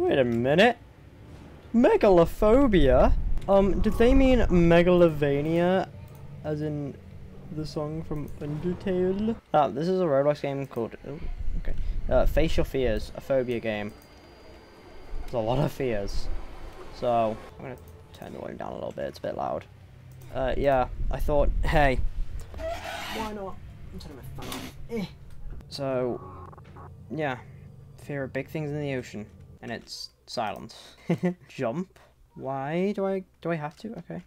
Wait a minute. Megalophobia? Um, did they mean Megalovania? As in the song from Undertale? Ah, this is a Roblox game called... Oh, okay. Uh, Face Your Fears, a phobia game. There's a lot of fears. So, I'm gonna turn the volume down a little bit, it's a bit loud. Uh, yeah, I thought, hey, why not? I'm turning my phone off. Eh. So, yeah, fear of big things in the ocean, and it's silent. Jump? Why do I, do I have to? Okay.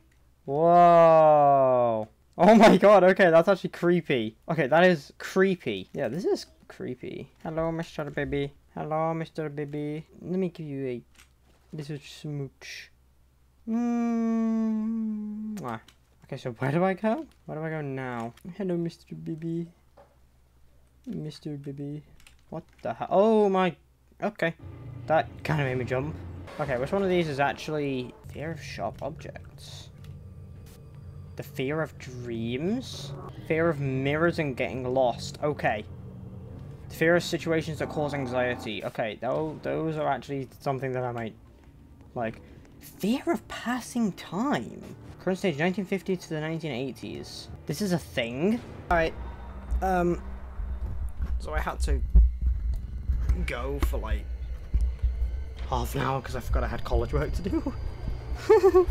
Whoa. Oh my god, okay, that's actually creepy. Okay, that is creepy. Yeah, this is creepy. Hello, Mr. Baby. Hello, Mr. Baby. Let me give you a little smooch. Mm -hmm. Okay, so where do I go? Where do I go now? Hello, Mr. Baby. Mr. Baby. What the hell? Oh my... Okay. That kind of made me jump. Okay, which one of these is actually fear of sharp objects? The fear of dreams? Fear of mirrors and getting lost. Okay. The fear of situations that cause anxiety. Okay, those, are actually something that I might like. Fear of passing time. Current stage 1950 to the 1980s. This is a thing? Alright. Um. So I had to go for like half an hour because I forgot I had college work to do.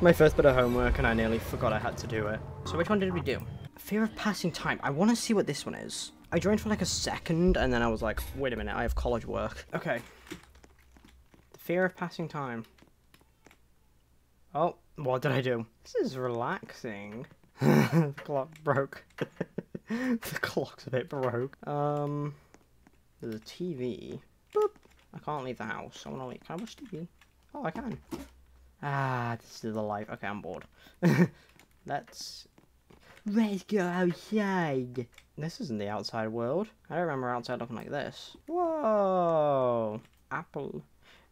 My first bit of homework and I nearly forgot I had to do it. So which one did we do? Fear of passing time. I want to see what this one is. I joined for like a second and then I was like, wait a minute, I have college work. Okay. The fear of passing time. Oh, what did I do? This is relaxing. the clock broke. the clock's a bit broke. Um, there's a TV. Boop. I can't leave the house. I want to. Can I watch TV? Oh, I can. Ah, this is the life. Okay, I'm bored. Let's... Let's go outside. This isn't the outside world. I don't remember outside looking like this. Whoa. Apple.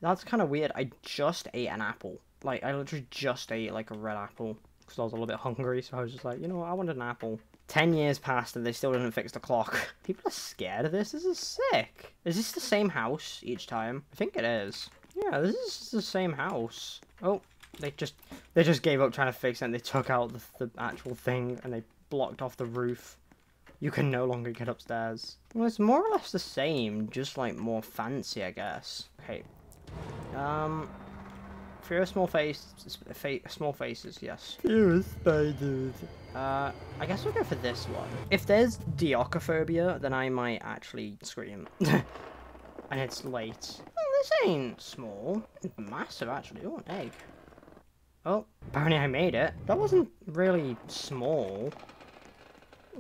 That's kind of weird. I just ate an apple. Like, I literally just ate, like, a red apple. Because I was a little bit hungry, so I was just like, you know what, I want an apple. Ten years passed and they still didn't fix the clock. People are scared of this. This is sick. Is this the same house each time? I think it is. Yeah, this is the same house. Oh, they just they just gave up trying to fix it and they took out the, the actual thing and they blocked off the roof. You can no longer get upstairs. Well, it's more or less the same, just like more fancy, I guess. Okay. Um, fear of small face, fa small faces, yes. Fear of spiders. Uh, I guess we'll go for this one. If there's deocophobia, then I might actually scream. and it's late. Well, this ain't small. It's massive, actually. Oh, an egg. Oh, apparently I made it. That wasn't really small.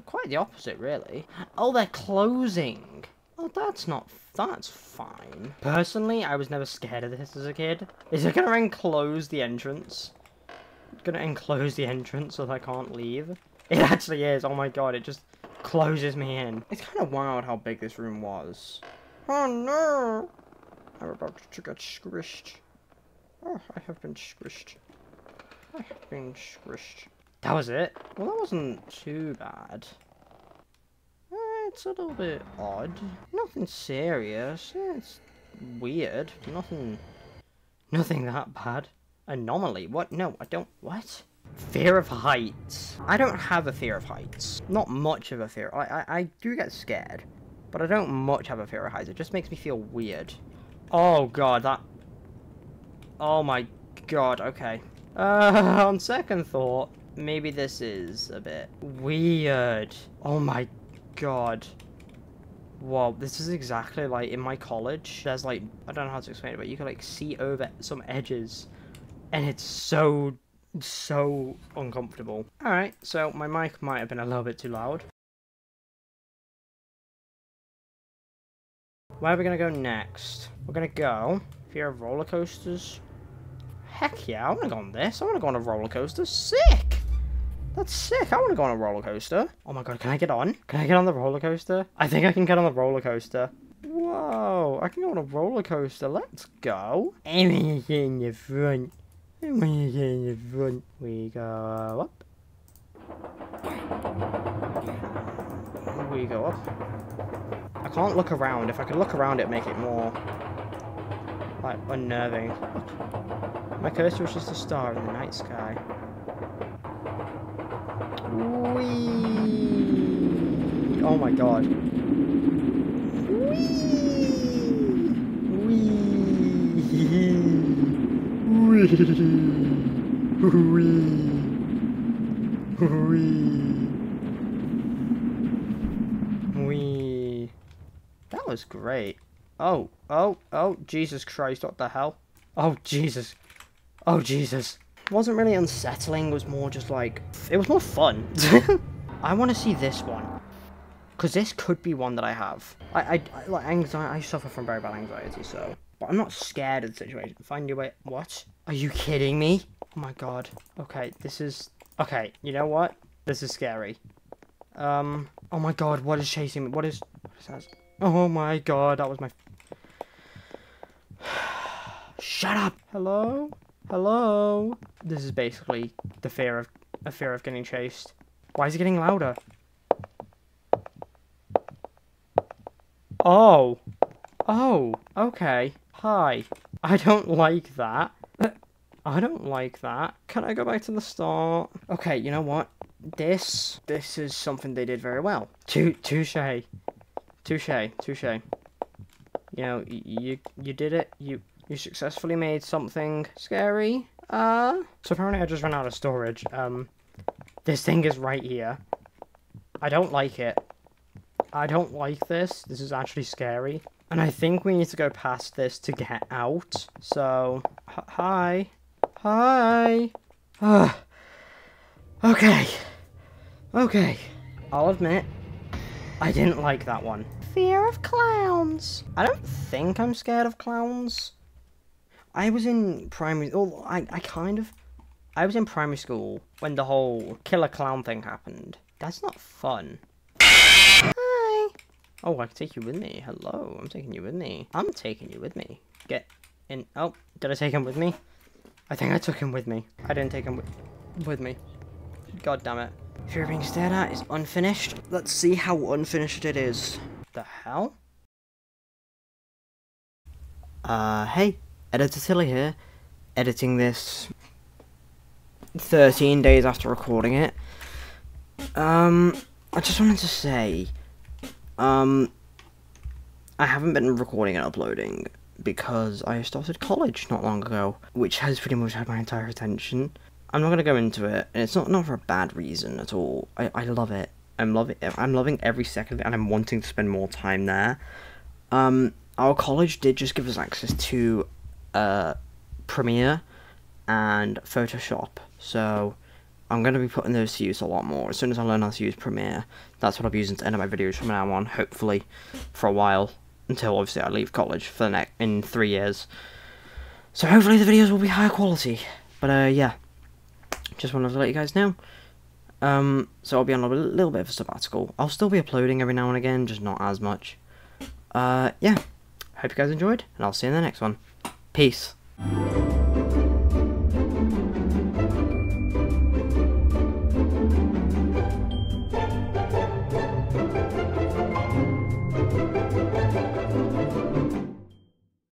Quite the opposite, really. Oh, they're closing. Oh, that's not... That's fine. Personally, I was never scared of this as a kid. Is it gonna enclose the entrance? gonna enclose the entrance so that I can't leave? It actually is. Oh my god, it just closes me in. It's kind of wild how big this room was. Oh no! I'm about to get squished. Oh, I have been squished. I have been squished. That was it? Well, that wasn't too bad. It's a little bit odd. Nothing serious. It's weird. Nothing... Nothing that bad. Anomaly? What? No, I don't... What? Fear of heights. I don't have a fear of heights. Not much of a fear. I, I, I do get scared. But I don't much have a fear of heights. It just makes me feel weird. Oh god, that... Oh my god, okay. Uh, on second thought, maybe this is a bit weird. Oh my god. Wow, this is exactly like in my college. There's like, I don't know how to explain it, but you can like see over some edges. And it's so, so uncomfortable. Alright, so my mic might have been a little bit too loud. Where are we to go next? We're to go, fear of roller coasters. Heck yeah, I want to go on this. I want to go on a roller coaster. Sick! That's sick. I want to go on a roller coaster. Oh my god, can I get on? Can I get on the roller coaster? I think I can get on the roller coaster. Whoa, I can go on a roller coaster. Let's go. I'm gonna get in the front. I'm gonna get in the front. We go up. We go up. I can't look around. If I could look around, it'd make it more like unnerving. My cursor was just a star in the night sky. Oh my god. Whee! Whee! Whee! Whee! That was great. Oh, oh, oh, Jesus Christ, what the hell? Oh, Jesus. Oh, Jesus. Wasn't really unsettling, it was more just like, it was more fun. I want to see this one. Because this could be one that I have. I, I, I, like, anxiety, I suffer from very bad anxiety, so. But I'm not scared of the situation. Find your way. What? Are you kidding me? Oh my god. Okay, this is, okay, you know what? This is scary. Um, oh my god, what is chasing me? What is, what is that? Oh my god, that was my Shut up! Hello? Hello? This is basically the fear of a fear of getting chased. Why is it getting louder? Oh. Oh, okay. Hi. I don't like that. I don't like that. Can I go back to the start? Okay, you know what? This, this is something they did very well. Touche. Touche. Touche. You know, you, you did it. You, you successfully made something scary. Uh, so apparently I just ran out of storage. Um, this thing is right here. I don't like it. I don't like this. This is actually scary. And I think we need to go past this to get out. So, hi. Hi. Uh, okay. Okay. I'll admit, I didn't like that one. Fear of clowns. I don't think I'm scared of clowns. I was in primary. Oh, I, I kind of. I was in primary school when the whole killer clown thing happened. That's not fun. Hi. Oh, I can take you with me. Hello, I'm taking you with me. I'm taking you with me. Get in. Oh, did I take him with me? I think I took him with me. I didn't take him with, with me. God damn it. If you're being stared at is unfinished. Let's see how unfinished it is. The hell? Uh, hey. Editor Tilly here, editing this 13 days after recording it. Um, I just wanted to say, um, I haven't been recording and uploading because I started college not long ago, which has pretty much had my entire attention. I'm not gonna go into it, and it's not not for a bad reason at all. I, I love it. I'm loving I'm loving every second of it, and I'm wanting to spend more time there. Um, our college did just give us access to uh, Premiere and Photoshop. So I'm going to be putting those to use a lot more. As soon as I learn how to use Premiere, that's what I'll be using to edit my videos from now on, hopefully, for a while, until obviously I leave college for the next, in three years. So hopefully the videos will be higher quality. But uh, yeah, just wanted to let you guys know. Um, so I'll be on a little bit of a sabbatical. I'll still be uploading every now and again, just not as much. Uh, yeah, hope you guys enjoyed, and I'll see you in the next one. Peace.